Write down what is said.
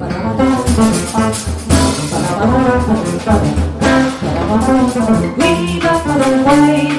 We got the way.